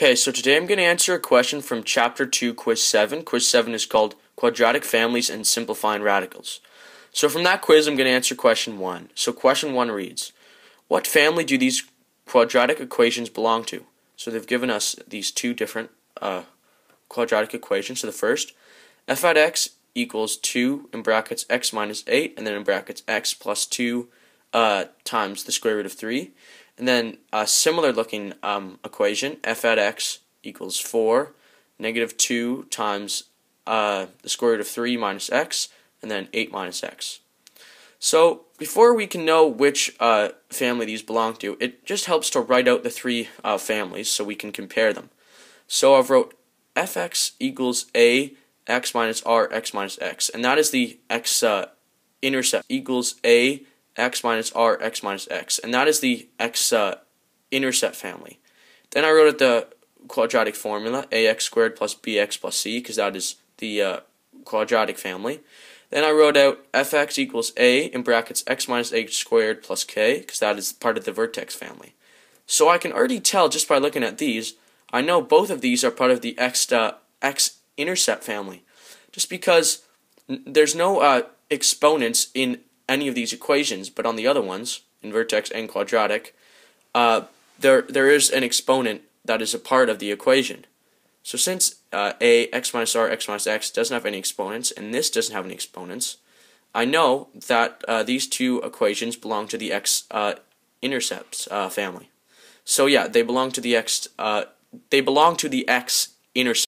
Okay, so today I'm going to answer a question from Chapter 2, Quiz 7. Quiz 7 is called Quadratic Families and Simplifying Radicals. So from that quiz, I'm going to answer question 1. So question 1 reads, What family do these quadratic equations belong to? So they've given us these two different uh, quadratic equations. So the first, f at x equals 2 in brackets x minus 8, and then in brackets x plus 2 uh, times the square root of 3. And then a similar looking um, equation, f at x equals 4, negative 2 times uh, the square root of 3 minus x, and then 8 minus x. So before we can know which uh, family these belong to, it just helps to write out the three uh, families so we can compare them. So I've wrote fx equals a x minus r x minus x, and that is the x uh, intercept equals a x minus r x minus x, and that is the x uh, intercept family. Then I wrote out the quadratic formula ax squared plus bx plus c because that is the uh, quadratic family. Then I wrote out fx equals a in brackets x minus h squared plus k because that is part of the vertex family. So I can already tell just by looking at these, I know both of these are part of the x uh, x intercept family, just because there's no uh, exponents in any of these equations, but on the other ones, in vertex and quadratic, uh, there there is an exponent that is a part of the equation. So since uh, a x minus r x minus x doesn't have any exponents, and this doesn't have any exponents, I know that uh, these two equations belong to the x uh, intercepts uh, family. So yeah, they belong to the x uh, they belong to the x intercept.